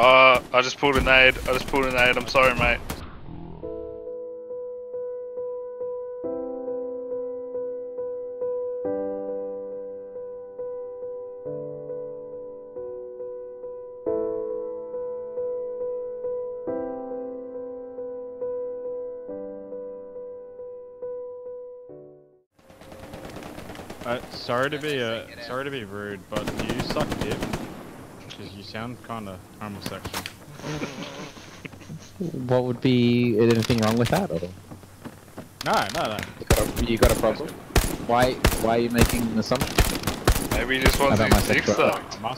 Uh, I just pulled a nade. I just pulled a nade. I'm sorry, mate. Uh, sorry to be uh, sorry to be rude, but you suck dick? Because you sound kind of homosexual. What would be anything wrong with that? Or No, no, no. you got a, you got a problem? Why why are you making an assumption? Maybe he just wants About my his